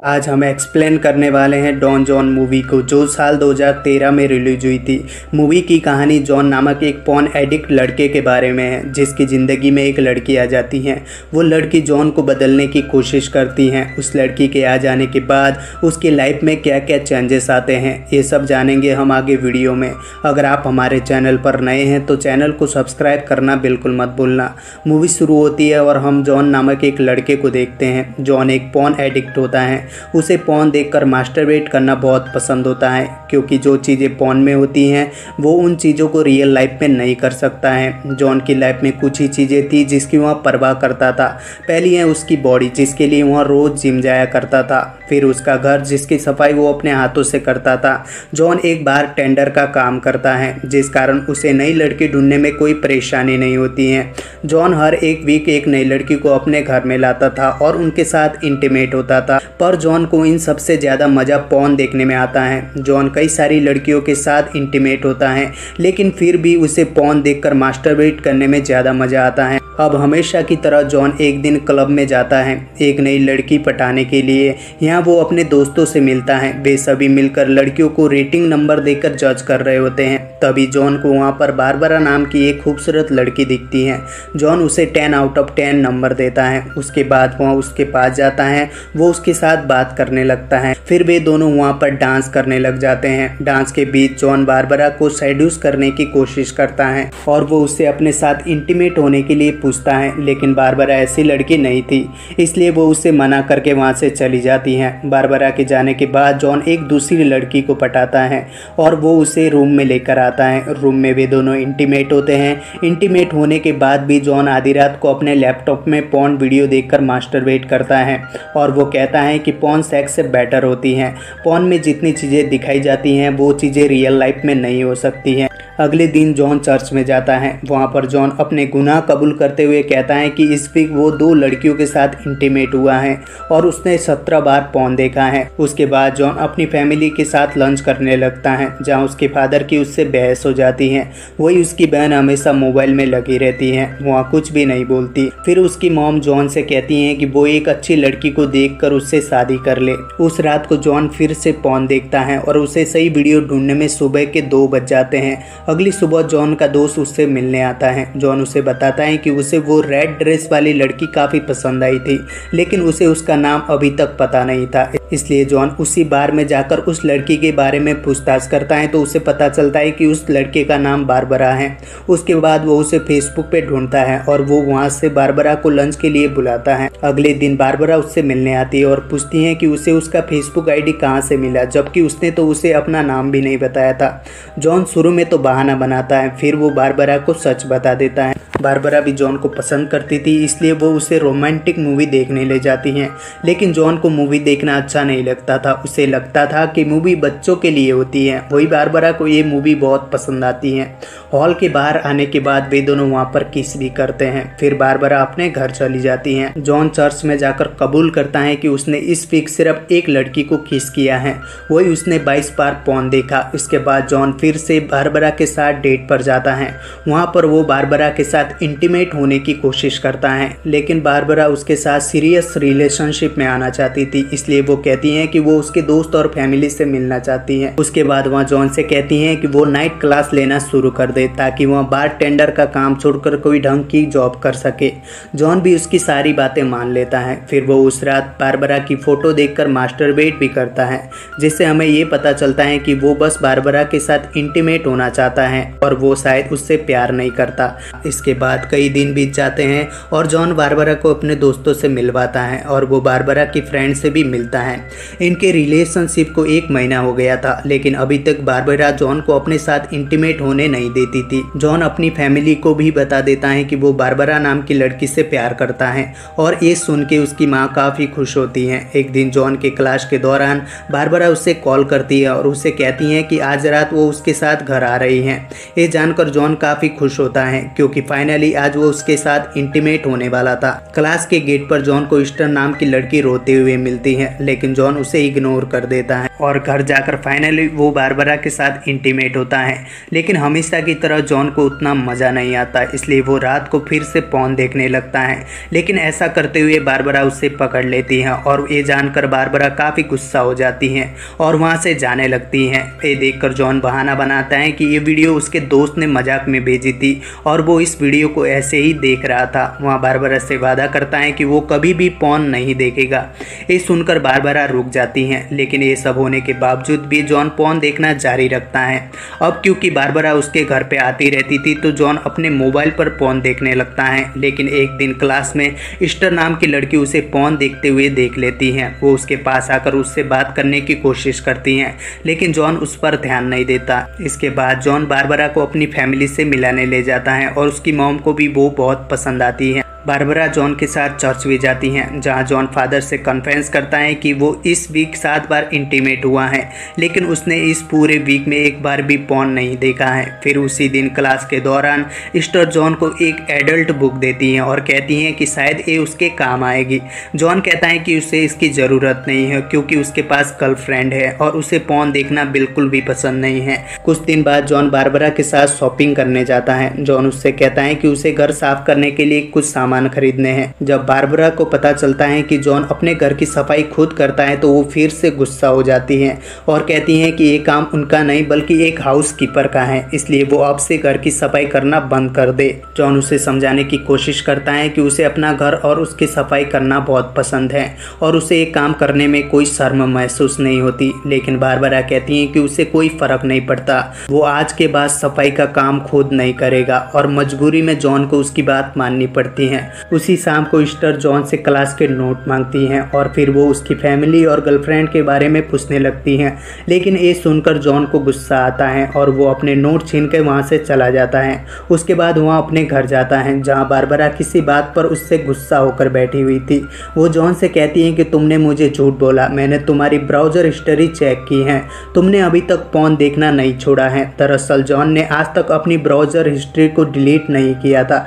आज हम एक्सप्लेन करने वाले हैं डॉन जॉन मूवी को, जो साल 2013 में रिलीज़ हुई थी। मूवी की कहानी जॉन नामक एक पॉन एडिक्ट लड़के के बारे में है, जिसकी ज़िंदगी में एक लड़की आ जाती है। वो लड़की जॉन को बदलने की कोशिश करती हैं। उस लड़की के आ जाने के बाद उसकी लाइफ में क्या क्या चेंजेस आते हैं, ये सब जानेंगे हम आगे वीडियो में। अगर आप हमारे चैनल पर नए हैं तो चैनल को सब्सक्राइब करना बिल्कुल मत भूलना। मूवी शुरू होती है और हम जॉन नामक एक लड़के को देखते हैं। जॉन एक पॉन एडिक्ट होता है। उसे पौन देखकर मास्टरबेट करना बहुत पसंद होता है, क्योंकि जो चीज़ें पौन में होती हैं, वो उन चीज़ों को रियल लाइफ में नहीं कर सकता है। जॉन की लाइफ में कुछ ही चीज़ें थी जिसकी वह परवाह करता था। पहली है उसकी बॉडी जिसके लिए वह रोज़ जिम जाया करता था। फिर उसका घर, जिसकी सफ़ाई वो अपने हाथों से करता था। जॉन एक बार टेंडर का काम करता है, जिस कारण उसे नई लड़की ढूँढने में कोई परेशानी नहीं होती है। जॉन हर एक वीक एक नई लड़की को अपने घर में लाता था और उनके साथ इंटीमेट होता था। पर जॉन को इन सबसे ज़्यादा मज़ा पौन देखने में आता है। जॉन कई सारी लड़कियों के साथ इंटीमेट होता है, लेकिन फिर भी उसे पौन देखकर मास्टरबेट करने में ज़्यादा मज़ा आता है। अब हमेशा की तरह जॉन एक दिन क्लब में जाता है, एक नई लड़की पटाने के लिए। यहाँ वो अपने दोस्तों से मिलता है। वे सभी मिलकर लड़कियों को रेटिंग नंबर देकर जज कर रहे होते हैं। तभी जॉन को वहाँ पर बारबरा नाम की एक खूबसूरत लड़की दिखती है। जॉन उसे ten out of ten number देता है। उसके बाद वह उसके पास जाता है। वो उसके साथ बात करने लगता है। फिर वे दोनों वहाँ पर डांस करने लग जाते हैं। डांस के बीच जॉन बारबरा को सेड्यूस करने की कोशिश करता है और वो उससे अपने साथ इंटीमेट होने के लिए पूछता है, लेकिन बारबरा ऐसी लड़की नहीं थी, इसलिए वो उसे मना करके वहाँ से चली जाती है। बारबरा के जाने के बाद जॉन एक दूसरी लड़की को पटाता है और वो उसे रूम में लेकर आता है। रूम में वे दोनों इंटीमेट होते हैं। इंटीमेट होने के बाद भी जॉन आधी रात को अपने लैपटॉप में पॉन वीडियो देखकर मास्टरबेट करता है और वो कहता है कि पॉन सेक्स से बेटर होती हैं। पॉन में जितनी चीज़ें दिखाई जाती हैं, वो चीज़ें रियल लाइफ में नहीं हो सकती हैं। अगले दिन जॉन चर्च में जाता है। वहाँ पर जॉन अपने गुनाह कबूल करते हुए कहता है कि इस वीक वो दो लड़कियों के साथ इंटीमेट हुआ है और उसने सत्रह बार पौन देखा है। उसके बाद जॉन अपनी फैमिली के साथ लंच करने लगता है, जहाँ उसके फादर की उससे बहस हो जाती है। वही उसकी बहन हमेशा मोबाइल में लगी रहती है, वहाँ कुछ भी नहीं बोलती। फिर उसकी मॉम जॉन से कहती है कि वो एक अच्छी लड़की को देख उससे शादी कर ले। उस रात को जॉन फिर से पौन देखता है और उसे सही वीडियो ढूँढने में सुबह के दो बज जाते हैं। अगली सुबह जॉन का दोस्त उससे मिलने आता है। जॉन उसे बताता है कि उसे वो रेड ड्रेस वाली लड़की काफ़ी पसंद आई थी, लेकिन उसे उसका नाम अभी तक पता नहीं था। इसलिए जॉन उसी बार में जाकर उस लड़की के बारे में पूछताछ करता है तो उसे पता चलता है कि उस लड़के का नाम बारबरा है। उसके बाद वो उसे फेसबुक पे ढूंढता है और वो वहाँ से बारबरा को लंच के लिए बुलाता है। अगले दिन बारबरा उससे मिलने आती है और पूछती है कि उसे उसका फेसबुक आईडी कहाँ से मिला, जबकि उसने तो उसे अपना नाम भी नहीं बताया था। जॉन शुरू में तो बहाना बनाता है, फिर वो बारबरा को सच बता देता है। बारबरा भी जॉन को पसंद करती थी, इसलिए वो उसे रोमांटिक मूवी देखने ले जाती हैं। लेकिन जॉन को मूवी देखना अच्छा नहीं लगता था। उसे लगता था कि मूवी बच्चों के लिए होती है। वही बारबरा को ये मूवी बहुत पसंद आती है। हॉल के बाहर आने के बाद वे दोनों वहाँ पर किस भी करते हैं। फिर बारबरा अपने घर चली जाती हैं। जॉन चर्च में जाकर कबूल करता है कि उसने इस वीक सिर्फ़ एक लड़की को किस किया है। वही उसने बाईस बार पौन देखा। इसके बाद जॉन फिर से बारबरा के साथ डेट पर जाता है। वहाँ पर वो बारबरा के साथ इंटीमेट होने की कोशिश करता है, लेकिन बारबरा उसके साथ सीरियस रिलेशनशिप में आना चाहती थी, इसलिए वो कहती हैं कि वो उसके दोस्त और फैमिली से मिलना चाहती है। उसके बाद वह जॉन से कहती हैं कि वो नाइट क्लास लेना शुरू कर दे, ताकि वह बार टेंडर का काम छोड़कर कोई ढंग की जॉब कर सके। जॉन भी उसकी सारी बातें मान लेता है। फिर वो उस रात बारबरा की फ़ोटो देखकर मास्टरबेट भी करता है, जिससे हमें ये पता चलता है कि वो बस बारबरा के साथ इंटीमेट होना चाहता है और वो शायद उससे प्यार नहीं करता। इसके बाद कई दिन बीत जाते हैं और जॉन बारबरा को अपने दोस्तों से मिलवाता है और वो बारबरा की फ्रेंड से भी मिलता है। इनके रिलेशनशिप को एक महीना हो गया था, लेकिन अभी तक बारबरा जॉन को अपने साथ इंटीमेट होने नहीं देती थी। जॉन अपनी फैमिली को भी बता देता है कि वो बारबरा नाम की लड़की से प्यार करता है और ये सुन के उसकी माँ काफ़ी खुश होती है। एक दिन जॉन के क्लास के दौरान बारबरा उससे कॉल करती है और उसे कहती है कि आज रात वो उसके साथ घर आ रही हैं। ये जानकर जॉन काफ़ी खुश होता है, क्योंकि फाइनली आज वो उसके साथ इंटीमेट होने वाला था। क्लास के गेट पर जॉन को ईस्टर नाम की लड़की रोते हुए मिलती है, लेकिन जॉन उसे इग्नोर कर देता है और घर जाकर फाइनली वो बारबरा के साथ इंटीमेट होता है। लेकिन हमेशा की तरह जॉन को उतना मज़ा नहीं आता, इसलिए वो रात को फिर से पौन देखने लगता है। लेकिन ऐसा करते हुए बारबरा उसे पकड़ लेती है और ये जानकर बारबरा काफ़ी गुस्सा हो जाती है और वहाँ से जाने लगती है। ये देखकर जॉन बहाना बनाता है कि ये वीडियो उसके दोस्त ने मज़ाक में भेजी थी और वो इस वीडियो को ऐसे ही देख रहा था। वहाँ बारबरा से वादा करता है कि वो कभी भी पौन नहीं देखेगा। ये सुनकर बारबरा रुक जाती हैं, लेकिन ये सब होने के बावजूद भी जॉन पौन देखना जारी रखता है। अब क्योंकि बारबरा उसके घर पर आती रहती थी तो जॉन अपने मोबाइल पर पौन देखने लगता है, लेकिन एक दिन क्लास में इस्टर नाम की लड़की उसे पौन देखते हुए देख लेती हैं। वो उसके पास आकर उससे बात करने की कोशिश करती हैं, लेकिन जॉन उस पर ध्यान नहीं देता। इसके बाद जॉन बारबरा को अपनी फैमिली से मिलाने ले जाता है और उसकी मॉम को भी वो बहुत पसंद आती है। बारबरा जॉन के साथ चर्च भी जाती हैं, जहाँ जॉन फादर से कन्फ्रेंस करता है कि वो इस वीक सात बार इंटीमेट हुआ है, लेकिन उसने इस पूरे वीक में एक बार भी पॉन नहीं देखा है। फिर उसी दिन क्लास के दौरान स्टर जॉन को एक एडल्ट बुक देती हैं और कहती हैं कि शायद ये उसके काम आएगी। जॉन कहता है कि उसे इसकी ज़रूरत नहीं है, क्योंकि उसके पास गर्लफ्रेंड है और उसे पॉन देखना बिल्कुल भी पसंद नहीं है। कुछ दिन बाद जॉन बारबरा के साथ शॉपिंग करने जाता है। जॉन उससे कहता है कि उसे घर साफ़ करने के लिए कुछ सामान सामान खरीदने हैं। जब बारबरा को पता चलता है कि जॉन अपने घर की सफ़ाई खुद करता है तो वो फिर से गुस्सा हो जाती है और कहती हैं कि ये काम उनका नहीं, बल्कि एक हाउस कीपर का है। इसलिए वो अब से घर की सफ़ाई करना बंद कर दे। जॉन उसे समझाने की कोशिश करता है कि उसे अपना घर और उसकी सफ़ाई करना बहुत पसंद है और उसे एक काम करने में कोई शर्म महसूस नहीं होती। लेकिन बारबरा कहती हैं कि उसे कोई फ़र्क नहीं पड़ता। वो आज के बाद सफ़ाई का काम खुद नहीं करेगा और मजबूरी में जॉन को उसकी बात माननी पड़ती है। उसी शाम को स्टर जॉन से क्लास के नोट मांगती हैं और फिर वो उसकी फैमिली और गर्लफ्रेंड के बारे में पूछने लगती हैं। लेकिन ये सुनकर जॉन को गुस्सा आता है और वो अपने नोट छीन कर वहाँ से चला जाता है। उसके बाद वहाँ अपने घर जाता है, जहाँ बारबरा किसी बात पर उससे गुस्सा होकर बैठी हुई थी। वो जॉन से कहती हैं कि तुमने मुझे झूठ बोला, मैंने तुम्हारी ब्राउज़र हिस्ट्री चेक की है। तुमने अभी तक पॉन देखना नहीं छोड़ा है। दरअसल जॉन ने आज तक अपनी ब्राउज़र हिस्ट्री को डिलीट नहीं किया था,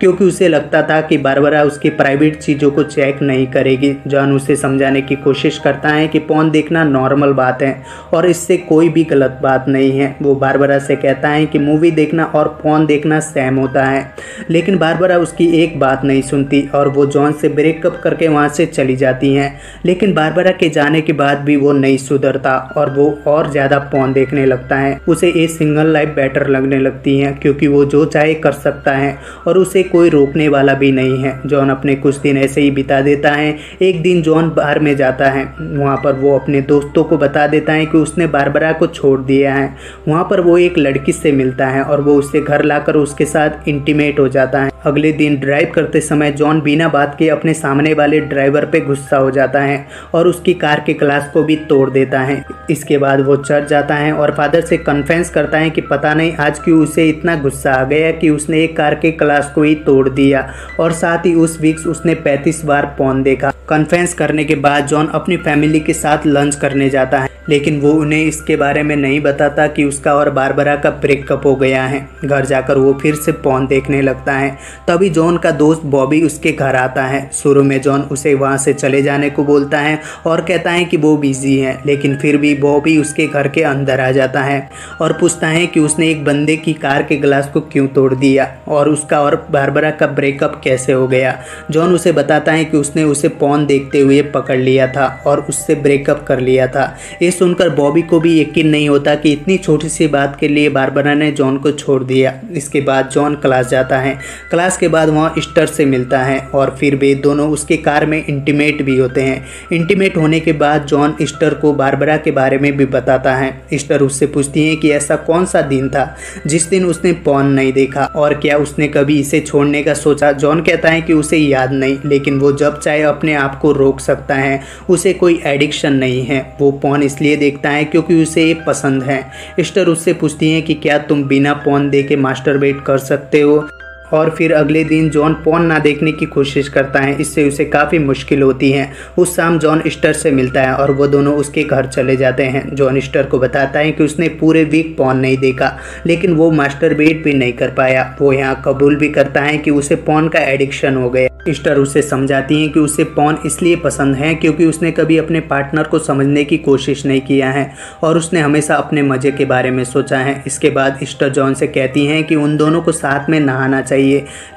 क्योंकि उसे लगता था कि बारबरा उसकी प्राइवेट चीज़ों को चेक नहीं करेगी। जॉन उसे समझाने की कोशिश करता है कि पौन देखना नॉर्मल बात है और इससे कोई भी गलत बात नहीं है। वो बारबरा से कहता है कि मूवी देखना और पौन देखना सेम होता है। लेकिन बारबरा उसकी एक बात नहीं सुनती और वो जॉन से ब्रेकअप करके वहाँ से चली जाती हैं। लेकिन बारबरा के जाने के बाद भी वो नहीं सुधरता और वो और ज़्यादा पौन देखने लगता है। उसे ये सिंगल लाइफ बेटर लगने लगती है क्योंकि वो जो चाहे कर सकता है और उसे कोई रोकने वाला भी नहीं है। जॉन अपने कुछ दिन ऐसे ही बिता देता है। एक दिन जॉन बाहर में जाता है। वहाँ पर वो अपने दोस्तों को बता देता है कि उसने बारबरा को छोड़ दिया है। वहाँ पर वो एक लड़की से मिलता है और वो उसे घर लाकर उसके साथ इंटीमेट हो जाता है। अगले दिन ड्राइव करते समय जॉन बिना बात के अपने सामने वाले ड्राइवर पे गुस्सा हो जाता है और उसकी कार के ग्लास को भी तोड़ देता है। इसके बाद वो चर्च जाता है और फादर से कन्फेंस करता है कि पता नहीं आज क्यों उसे इतना गुस्सा आ गया कि उसने एक कार के ग्लास को ही तोड़ दिया और साथ ही उस वीक्स उसने 35 बार पौन देखा। कन्फेंस करने के बाद जॉन अपनी फैमिली के साथ लंच करने जाता है, लेकिन वो उन्हें इसके बारे में नहीं बताता कि उसका और बारबरा का ब्रेकअप हो गया है। घर जाकर वो फिर से पौन देखने लगता है। तभी जॉन का दोस्त बॉबी उसके घर आता है। शुरू में जॉन उसे वहाँ से चले जाने को बोलता है और कहता है कि वो बिज़ी है, लेकिन फिर भी बॉबी उसके घर के अंदर आ जाता है और पूछता है कि उसने एक बंदे की कार के ग्लास को क्यों तोड़ दिया और उसका और बारबरा का ब्रेकअप कैसे हो गया। जॉन उसे बताता है कि उसने उसे पौन देखते हुए पकड़ लिया था और उससे ब्रेकअप कर लिया था। ये सुनकर बॉबी को भी यकीन नहीं होता कि इतनी छोटी सी बात के लिए बारबरा ने जॉन को छोड़ दिया। इसके बाद जॉन क्लास जाता है। क्लास के बाद वहाँ स्टर से मिलता है और फिर वे दोनों उसके कार में इंटीमेट भी होते हैं। इंटीमेट होने के बाद जॉन स्टर को बारबरा के बारे में भी बताता है। स्टर उससे पूछती है कि ऐसा कौन सा दिन था जिस दिन उसने पौन नहीं देखा और क्या उसने कभी इसे छोड़ने का सोचा? जॉन कहता है कि उसे याद नहीं, लेकिन वो जब चाहे अपने आप को रोक सकता है, उसे कोई एडिक्शन नहीं है। वो पॉन इसलिए देखता है क्योंकि उसे ये पसंद है। स्टर उससे पूछती है कि क्या तुम बिना पॉन दे के मास्टर कर सकते हो? और फिर अगले दिन जॉन पॉन ना देखने की कोशिश करता है, इससे उसे काफ़ी मुश्किल होती है। उस शाम जॉन स्टर से मिलता है और वो दोनों उसके घर चले जाते हैं। जॉन स्टर को बताता है कि उसने पूरे वीक पॉन नहीं देखा, लेकिन वो मास्टर बेट भी नहीं कर पाया। वो यहाँ कबूल भी करता है कि उसे पॉन का एडिक्शन हो गया। इस्टर उसे समझाती हैं कि उसे पॉन इसलिए पसंद है क्योंकि उसने कभी अपने पार्टनर को समझने की कोशिश नहीं किया है और उसने हमेशा अपने मज़े के बारे में सोचा है। इसके बाद इस्टर जॉन से कहती हैं कि उन दोनों को साथ में नहाना चाहिए।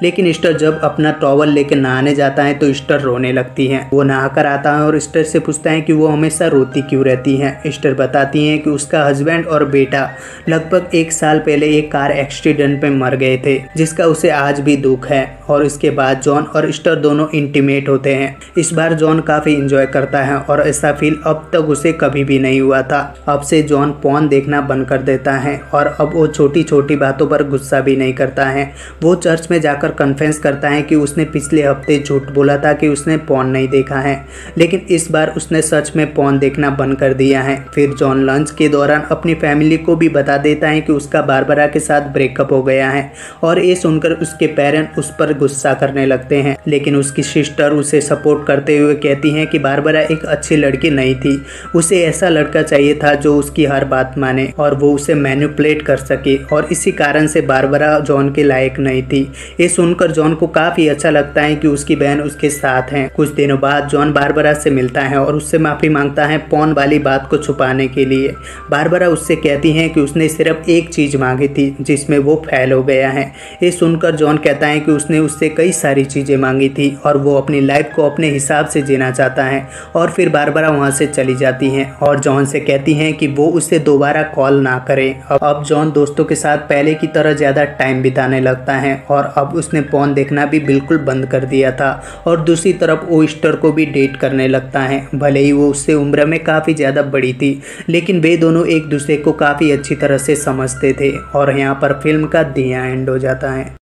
लेकिन इस्टर जब अपना टॉवल लेकर नहाने जाता है तो इस्टर रोने लगती हैं। वो नहा कर आता है और इस्टर से पूछता है कि वो हमेशा रोती क्यों रहती हैं? इस्टर बताती हैं कि उसका हस्बैंड और बेटा लगभग एक साल पहले एक कार एक्सीडेंट में मर गए थे, जिसका उसे आज भी दुख है। और इसके बाद जॉन और इस्टर दोनों इंटीमेट होते हैं। इस बार जॉन काफ़ी इंजॉय करता है और ऐसा फील अब तक उसे कभी भी नहीं हुआ था। अब से जॉन पॉन देखना बंद कर देता है और अब वो छोटी छोटी बातों पर गुस्सा भी नहीं करता है। वो चर्च में जाकर कन्फेंस करता है कि उसने पिछले हफ़्ते झूठ बोला था कि उसने पॉन नहीं देखा है। लेकिन इस बार उसने सच में पॉन देखना बंद कर दिया है। फिर जॉन लंच के दौरान अपनी फैमिली को भी बता देता है कि उसका बारबरा के साथ ब्रेकअप हो गया है और ये सुनकर उसके पेरेंट उस पर गुस्सा करने लगते हैं। लेकिन उसकी सिस्टर उसे सपोर्ट करते हुए कहती हैं कि बारबरा एक अच्छी लड़की नहीं थी। उसे ऐसा लड़का चाहिए था जो उसकी हर बात माने और वो उसे मैनिपुलेट कर सके और इसी कारण से बारबरा जॉन के लायक नहीं थी। ये सुनकर जॉन को काफ़ी अच्छा लगता है कि उसकी बहन उसके साथ हैं। कुछ दिनों बाद जॉन बारबरा से मिलता है और उससे माफ़ी माँगता है पौन वाली बात को छुपाने के लिए। बारबरा उससे कहती हैं कि उसने सिर्फ़ एक चीज़ मांगी थी, जिसमें वो फैल हो गया है। ये सुनकर जॉन कहता है कि उसने उससे कई सारी चीज़ें मांगी थी और वो अपनी लाइफ को अपने हिसाब से जीना चाहता है और फिर बार बार वहाँ से चली जाती हैं और जॉन से कहती हैं कि वो उससे दोबारा कॉल ना करे। अब जॉन दोस्तों के साथ पहले की तरह ज़्यादा टाइम बिताने लगता है और अब उसने पौन देखना भी बिल्कुल बंद कर दिया था और दूसरी तरफ़ वो ईस्टर को भी डेट करने लगता है। भले ही वो उससे उम्र में काफ़ी ज़्यादा बड़ी थी, लेकिन वे दोनों एक दूसरे को काफ़ी अच्छी तरह से समझते थे और यहाँ पर फ़िल्म का दिया एंड हो जाता है।